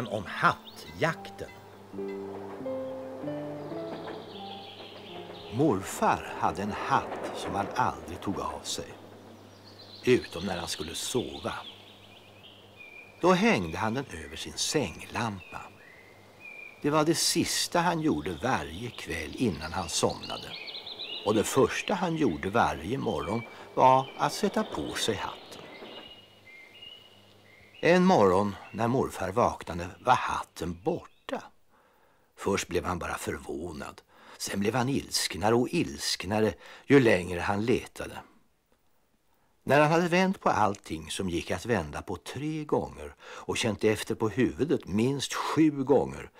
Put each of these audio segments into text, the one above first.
sagan om hattjakten. Morfar hade en hatt som han aldrig tog av sig. Utom när han skulle sova. Då hängde han den över sin sänglampa. Det var det sista han gjorde varje kväll innan han somnade. Och det första han gjorde varje morgon var att sätta på sig hatten. En morgon när morfar vaknade var hatten borta. Först blev han bara förvånad. Sen blev han ilsknare och ilsknare ju längre han letade. När han hade vänt på allting som gick att vända på tre gånger och känt efter på huvudet minst sju gånger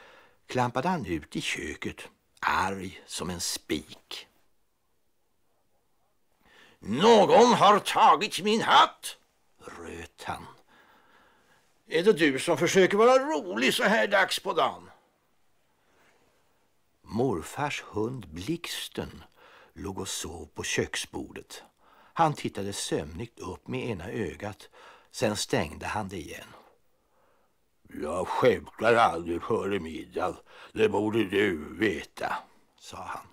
klampade han ut i köket, arg som en spik. Någon har tagit min hatt, röt han. Är det du som försöker vara rolig så här dags på dagen? Morfars hund Blixten låg och sov på köksbordet. Han tittade sömnigt upp med ena ögat, sen stängde han det igen. Jag skämtar aldrig före middag, det borde du veta, sa han.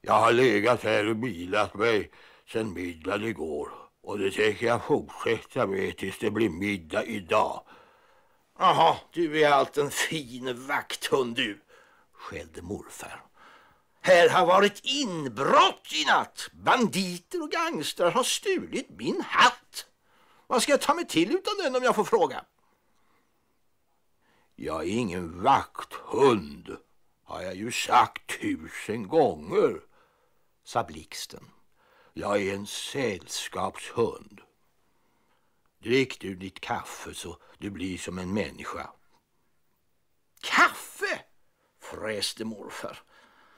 Jag har legat här och bilat mig sen middag igår och det tänker jag fortsätta med tills det blir middag idag. Jaha, du är allt en fin vakthund du, skällde morfar. Här har varit inbrott i natt. Banditer och gangstrar har stulit min hatt. Vad ska jag ta mig till utan den om jag får fråga? Jag är ingen vakthund, har jag ju sagt tusen gånger, sa Blixten. Jag är en sällskapshund. Drick du ditt kaffe så du blir som en människa. Kaffe? fräste morfar.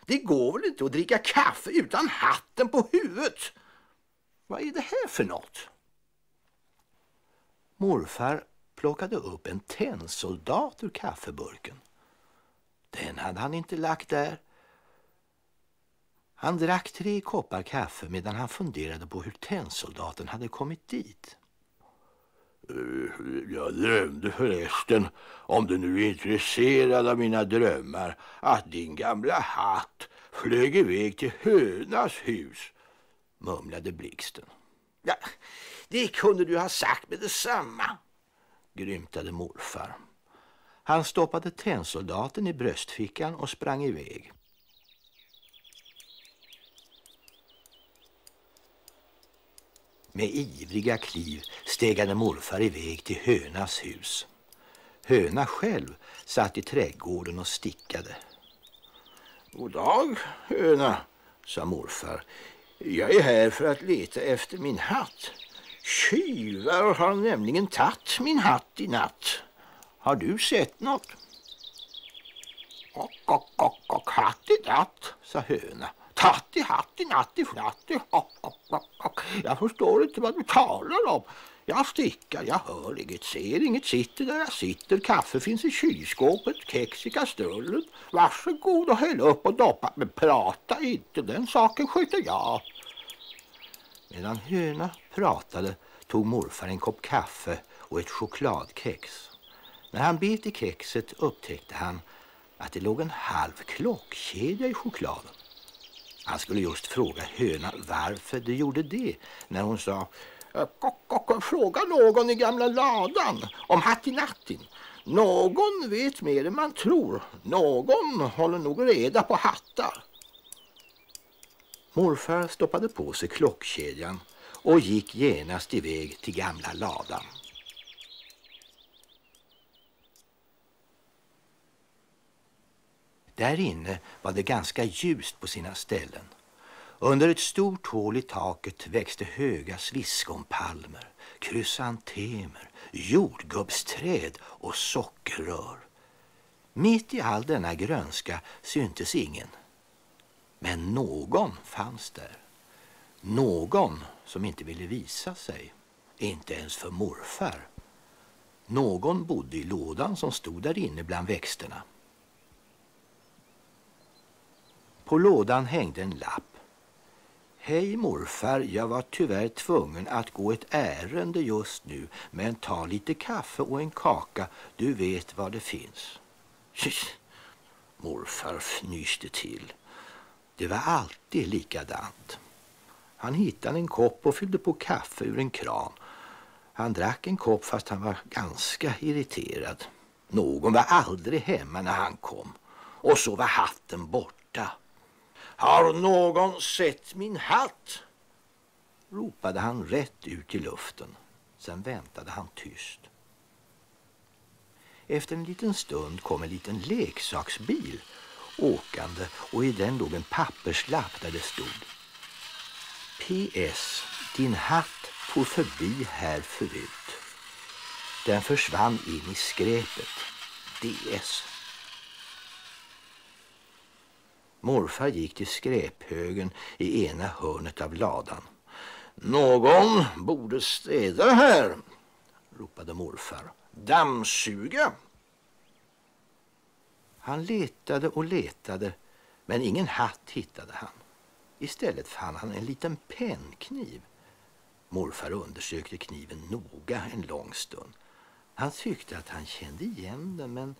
Det går väl inte att dricka kaffe utan hatten på huvudet? Vad är det här för något? Morfar plockade upp en tennsoldat ur kaffeburken. Den hade han inte lagt där. Han drack tre koppar kaffe medan han funderade på hur tennsoldaten hade kommit dit. Eh, jag drömde förresten, om du nu är intresserad av mina drömmar, att din gamla hatt flög iväg till hönas hus, mumlade Blixten. Ja, det kunde du ha sagt med detsamma, grymtade morfar. Han stoppade tennsoldaten i bröstfickan och sprang iväg. Med ivriga kliv stegade morfar iväg till hönas hus. Höna själv satt i trädgården och stickade. God dag, höna, sa morfar. Jag är här för att leta efter min hatt. Tjuvar har nämligen tagit min hatt i natt. Har du sett något? Och, och, och, och hatt i natt, sa höna. Hatti, hatti, natti, flatti. Jag förstår inte vad du talar om. Jag stickar, jag hör inget, ser inget, sitter där jag sitter. Kaffe finns i kylskåpet, kex i kastrullen. Varsågod och häll upp och doppa. Men prata inte, den saken sköter jag. Medan höna pratade tog morfar en kopp kaffe och ett chokladkex. När han bet i kexet upptäckte han att det låg en halv klockkedja i chokladen. Han skulle just fråga hönan varför du gjorde det när hon sa kock, kock, Fråga någon i gamla ladan om Hattinattin. Någon vet mer än man tror. Någon håller nog reda på hattar. Morfar stoppade på sig klockkedjan och gick genast iväg till gamla ladan. Där inne var det ganska ljust på sina ställen. Under ett stort hål i taket växte höga sviskompalmer, krysantemer, jordgubbsträd och sockerrör. Mitt i all denna grönska syntes ingen. Men någon fanns där. Någon som inte ville visa sig, inte ens för morfar. Någon bodde i lådan som stod där inne bland växterna. På lådan hängde en lapp. Hej morfar, jag var tyvärr tvungen att gå ett ärende just nu. Men ta lite kaffe och en kaka, du vet vad det finns. Morfar fnyste till. Det var alltid likadant. Han hittade en kopp och fyllde på kaffe ur en kran. Han drack en kopp fast han var ganska irriterad. Någon var aldrig hemma när han kom. Och så var hatten borta. Har någon sett min hatt? ropade han rätt ut i luften. Sen väntade han tyst. Efter en liten stund kom en liten leksaksbil åkande och i den låg en papperslapp där det stod PS. Din hatt for förbi här förut. Den försvann in i skräpet. DS. Morfar gick till skräphögen i ena hörnet av ladan. Någon borde städa här, ropade morfar. Dammsuga. Han letade och letade, men ingen hatt hittade han. Istället fann han en liten pennkniv. Morfar undersökte kniven noga en lång stund. Han tyckte att han kände igen den, men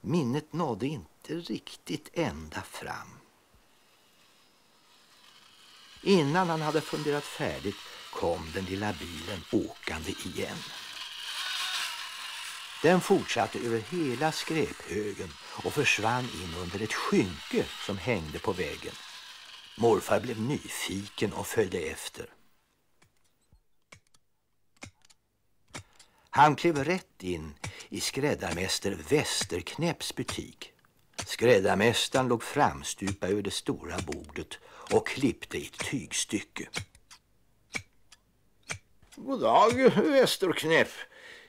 minnet nådde inte riktigt ända fram. Innan han hade funderat färdigt kom den lilla bilen åkande igen. Den fortsatte över hela skräphögen och försvann in under ett skynke som hängde på vägen. Morfar blev nyfiken och följde efter. Han klev rätt in i skräddarmäster Västerknäpps butik. Skräddarmästaren låg framstupad över det stora bordet och klippte i ett tygstycke. God dag, Västerknäpp.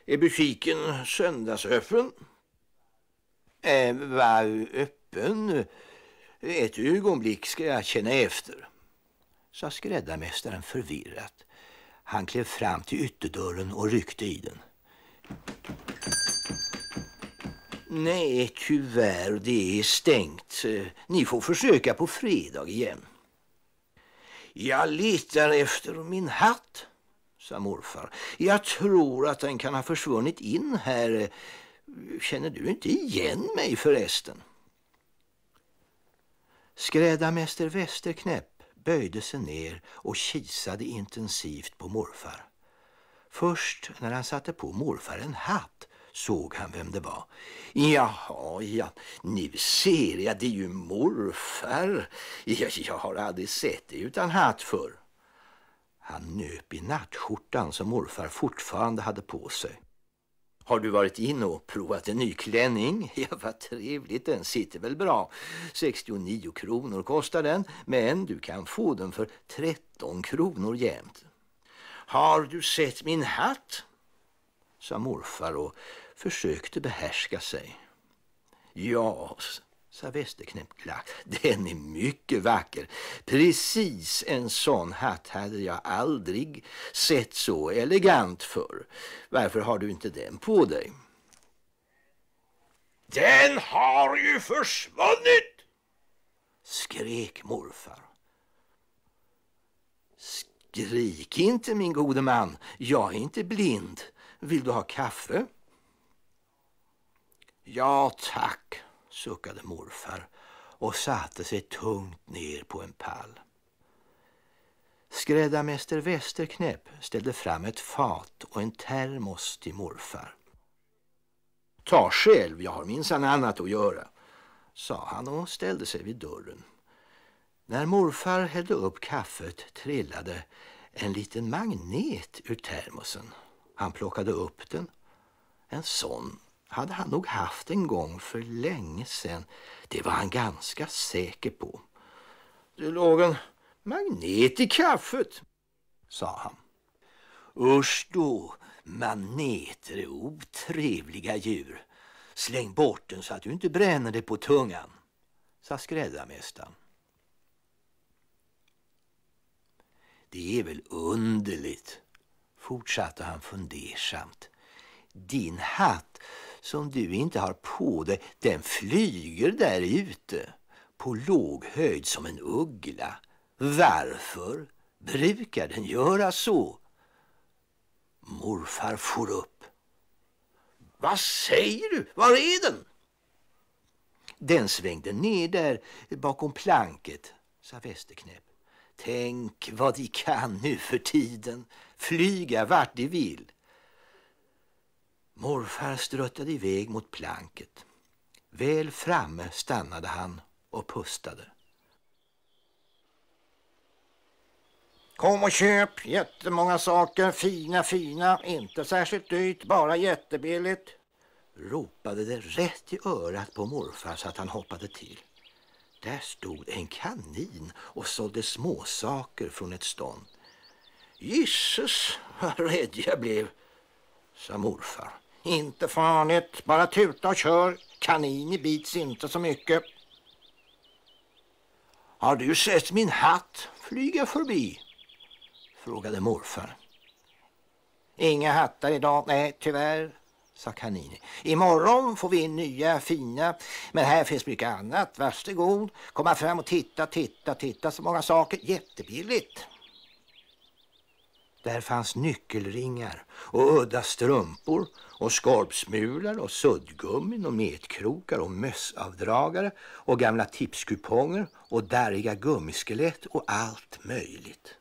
Är butiken söndagsöppen? Äh, var öppen? Ett ögonblick ska jag känna efter, sa skräddarmästaren förvirrat. Han klev fram till ytterdörren och ryckte i den. Nej, tyvärr, det är stängt. Eh, ni får försöka på fredag igen. Jag letar efter min hatt, sa morfar. Jag tror att den kan ha försvunnit in här. Eh, känner du inte igen mig förresten? Skräddarmäster Västerknäpp böjde sig ner och kisade intensivt på morfar. Först när han satte på morfar en hatt såg han vem det var. Jaha, ja, nu ser jag, det är ju morfar. Jag, jag har aldrig sett dig utan hatt förr. Han nöp i nattskjortan som morfar fortfarande hade på sig. Har du varit in och provat en ny klänning? Ja, vad trevligt, den sitter väl bra. 69 kronor kostar den, men du kan få den för 13 kronor jämt. Har du sett min hatt? Sa morfar och försökte behärska sig. Ja, sa Västerknäpp glatt. Den är mycket vacker. Precis en sån hatt hade jag aldrig sett så elegant för. Varför har du inte den på dig? Den har ju försvunnit! skrek morfar. Skrik inte min gode man, jag är inte blind. Vill du ha kaffe? Ja tack, suckade morfar och satte sig tungt ner på en pall. Skräddarmäster Västerknäpp ställde fram ett fat och en termos till morfar. Ta själv, jag har minsann annat att göra, sa han och ställde sig vid dörren. När morfar hällde upp kaffet trillade en liten magnet ur termosen. Han plockade upp den. En sån hade han nog haft en gång för länge sedan. Det var han ganska säker på. Det låg en magnet i kaffet, sa han. Usch då, magneter är otrevliga djur. Släng bort den så att du inte bränner det på tungan, sa skräddarmästaren. Det är väl underligt, fortsatte han fundersamt. Din hatt som du inte har på dig, den flyger där ute på låg höjd som en uggla. Varför? Brukar den göra så? Morfar for upp. Vad säger du? Var är den? Den svängde ner där bakom planket, sa Västerknäpp. Tänk vad de kan nu för tiden, flyga vart de vill. Morfar struttade iväg mot planket. Väl framme stannade han och pustade. Kom och köp jättemånga saker, fina fina, inte särskilt dyrt, bara jättebilligt. Ropade det rätt i örat på morfar så att han hoppade till. Där stod en kanin och sålde småsaker från ett stånd. Gisses vad rädd jag blev, sa morfar. Inte farligt, bara tuta och kör. Kaniner bits inte så mycket. Har du sett min hatt flyga förbi? frågade morfar. Inga hattar idag, nej tyvärr, sa Kanini. Imorgon får vi in nya fina, men här finns mycket annat. Varsågod, komma fram och titta, titta, titta så många saker. Jättebilligt. Där fanns nyckelringar och udda strumpor och skorpsmular och suddgummin och metkrokar och mössavdragare och gamla tipskuponger och darriga gummiskelett och allt möjligt.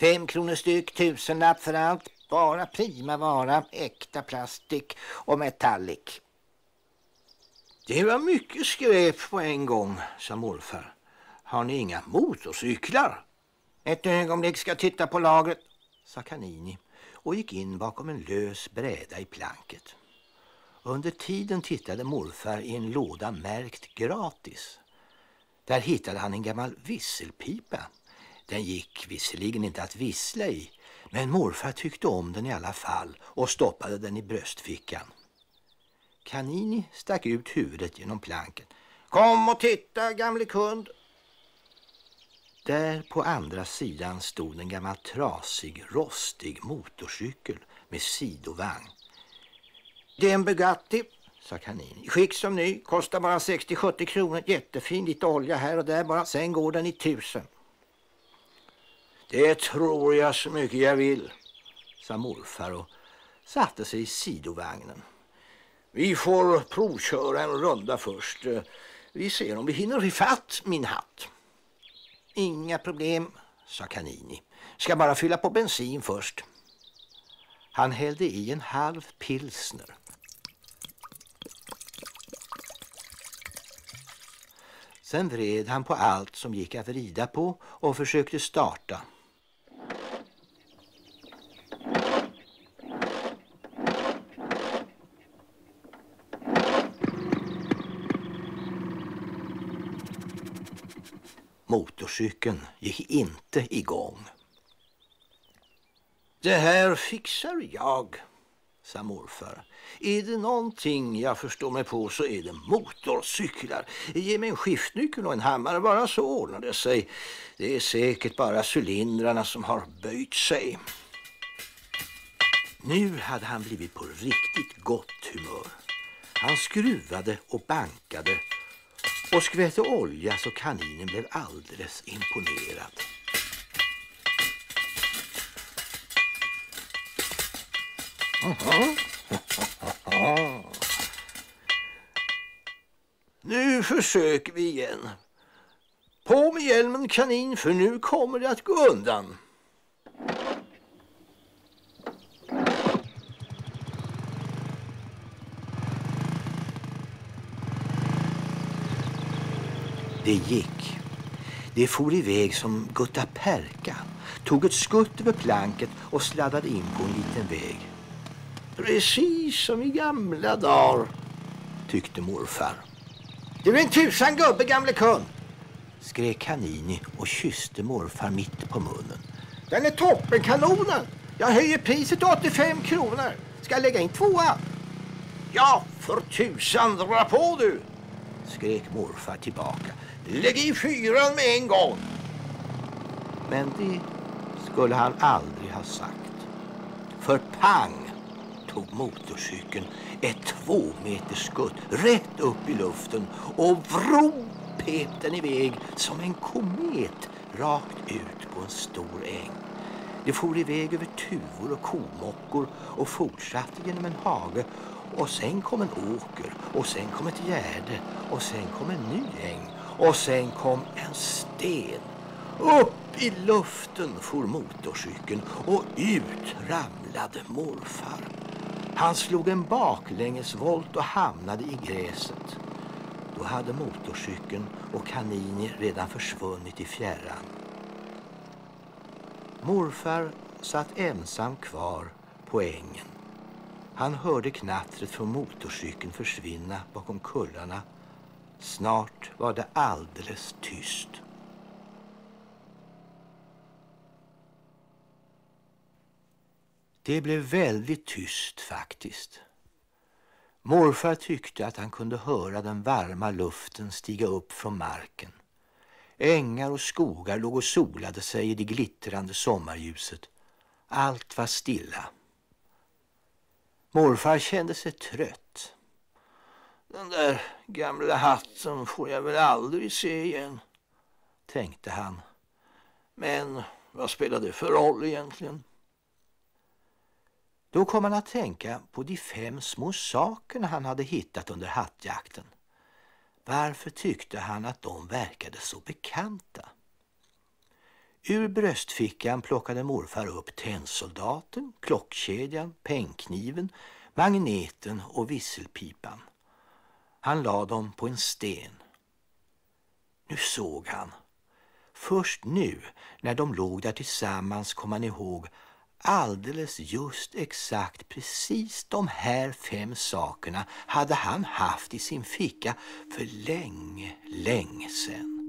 Fem kronor styck, tusenlapp för allt. Bara prima vara, äkta plastik och metallic. Det var mycket skräp på en gång, sa morfar. Har ni inga motorcyklar? Ett ögonblick ska jag titta på lagret, sa Kanini och gick in bakom en lös bräda i planket. Under tiden tittade morfar i en låda märkt gratis. Där hittade han en gammal visselpipa. Den gick visserligen inte att vissla i, men morfar tyckte om den i alla fall och stoppade den i bröstfickan. Kanini stack ut huvudet genom planken. Kom och titta, gamle kund, där på andra sidan stod en gammal trasig, rostig motorcykel med sidovagn. Det är en Bugatti, sa kaninen. Skick som ny, kostar bara 60-70 kronor. Jättefin, lite olja här och där bara. Sen går den i tusen. Det tror jag så mycket jag vill, sa morfar och satte sig i sidovagnen. Vi får provköra en runda först. Vi ser om vi hinner ifatt min hatt. Inga problem, sa Canini. Ska bara fylla på bensin först. Han hällde i en halv pilsner. Sen vred han på allt som gick att vrida på och försökte starta. Motorcykeln gick inte igång. Det här fixar jag, sa morfar. Är det någonting jag förstår mig på så är det motorcyklar. Ge mig en skiftnyckel och en hammare bara så ordnar det sig. Det är säkert bara cylindrarna som har böjt sig. Nu hade han blivit på riktigt gott humör. Han skruvade och bankade och skvätte olja så kaninen blev alldeles imponerad. Nu försöker vi igen. På med hjälmen kanin för nu kommer det att gå undan. Det gick. Det for iväg som Gutta Perka, tog ett skutt över planket och sladdade in på en liten väg. Precis som i gamla dagar, tyckte morfar. Du är en tusan gubbe, gamle kund, skrek Kanini och kysste morfar mitt på munnen. Den är toppenkanonen. Jag höjer priset till 85 kronor. Ska jag lägga in tvåa? Ja, för tusan, dra på du, skrek morfar tillbaka. Lägg i fyran med en gång. Men det skulle han aldrig ha sagt. För pang tog motorcykeln ett två meters skutt rätt upp i luften och vro pep den iväg som en komet rakt ut på en stor äng. Det for iväg över tuvor och komockor och fortsatte genom en hage och sen kom en åker och sen kom ett gärde och sen kom en ny äng och sen kom en sten. Upp i luften for motorcykeln och ut ramlade morfar. Han slog en baklängesvolt och hamnade i gräset. Då hade motorcykeln och kaninen redan försvunnit i fjärran. Morfar satt ensam kvar på ängen. Han hörde knattret från motorcykeln försvinna bakom kullarna. Snart var det alldeles tyst. Det blev väldigt tyst faktiskt. Morfar tyckte att han kunde höra den varma luften stiga upp från marken. Ängar och skogar låg och solade sig i det glittrande sommarljuset. Allt var stilla. Morfar kände sig trött. Den där gamla hatten får jag väl aldrig se igen, tänkte han. Men vad spelar det för roll egentligen? Då kom han att tänka på de fem små sakerna han hade hittat under hattjakten. Varför tyckte han att de verkade så bekanta? Ur bröstfickan plockade morfar upp tennsoldaten, klockkedjan, pennkniven, magneten och visselpipan. Han la dem på en sten. Nu såg han. Först nu, när de låg där tillsammans, kom han ihåg alldeles just exakt precis de här fem sakerna hade han haft i sin ficka för länge, länge sedan.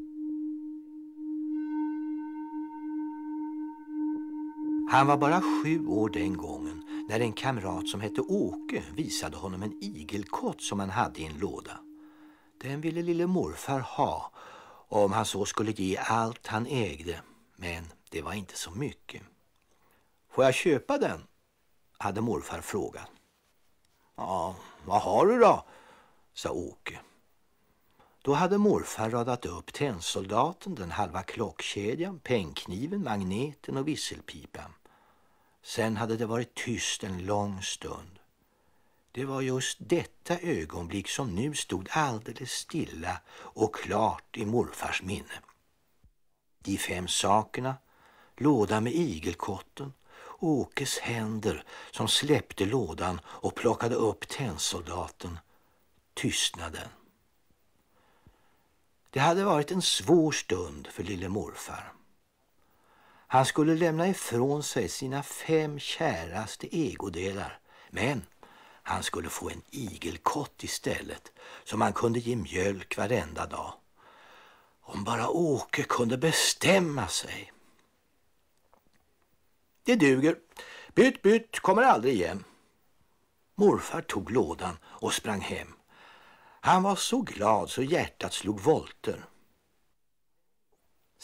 Han var bara sju år den gången när en kamrat som hette Åke visade honom en igelkott som han hade i en låda. Den ville lille morfar ha om han så skulle ge allt han ägde, men det var inte så mycket. Får jag köpa den? hade morfar frågat. Ja, vad har du då? sa Åke. Då hade morfar radat upp tennsoldaten, den halva klockkedjan, pennkniven, magneten och visselpipan. Sen hade det varit tyst en lång stund. Det var just detta ögonblick som nu stod alldeles stilla och klart i morfars minne. De fem sakerna, lådan med igelkotten, Åkes händer som släppte lådan och plockade upp tennsoldaten, tystnaden. Det hade varit en svår stund för lille morfar. Han skulle lämna ifrån sig sina fem käraste egodelar, men han skulle få en igelkott istället som han kunde ge mjölk varenda dag. Om bara Åke kunde bestämma sig. Det duger. Bytt, bytt, kommer aldrig igen. Morfar tog lådan och sprang hem. Han var så glad så hjärtat slog volter.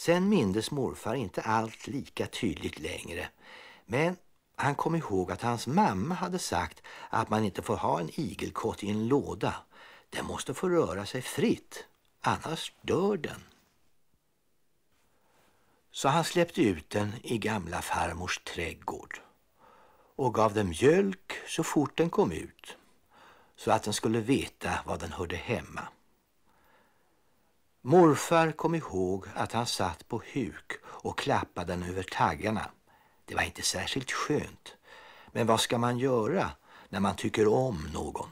Sen mindes morfar inte allt lika tydligt längre. Men han kom ihåg att hans mamma hade sagt att man inte får ha en igelkott i en låda. Den måste få röra sig fritt, annars dör den. Så han släppte ut den i gamla farmors trädgård och gav den mjölk så fort den kom ut så att den skulle veta var den hörde hemma. Morfar kom ihåg att han satt på huk och klappade den över taggarna. Det var inte särskilt skönt. Men vad ska man göra när man tycker om någon?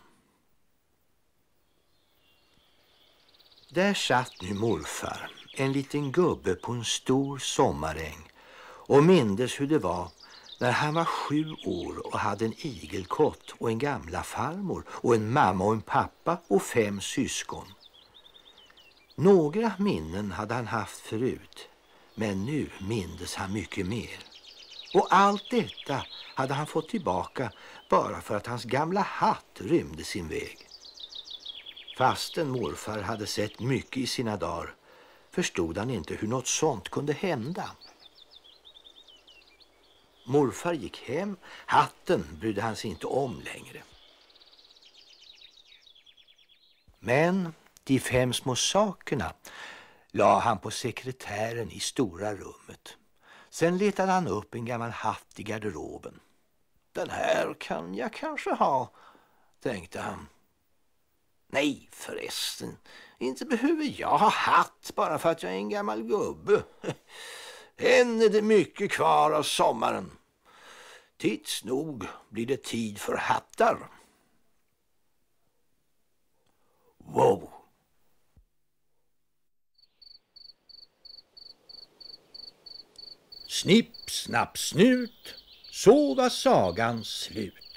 Där satt nu morfar, en liten gubbe på en stor sommaräng och mindes hur det var när han var sju år och hade en igelkott och en gamla farmor och en mamma och en pappa och fem syskon. Några minnen hade han haft förut, men nu mindes han mycket mer. Och allt detta hade han fått tillbaka bara för att hans gamla hatt rymde sin väg. Fastän morfar hade sett mycket i sina dagar förstod han inte hur något sånt kunde hända. Morfar gick hem, hatten brydde han sig inte om längre. Men de fem små sakerna, la han på sekretären i stora rummet. Sen letade han upp en gammal hatt i garderoben. Den här kan jag kanske ha, tänkte han. Nej förresten, inte behöver jag ha hatt bara för att jag är en gammal gubbe. Än är det mycket kvar av sommaren. Tids nog blir det tid för hattar. Wow! Snipp, snapp, snut, så var sagan slut.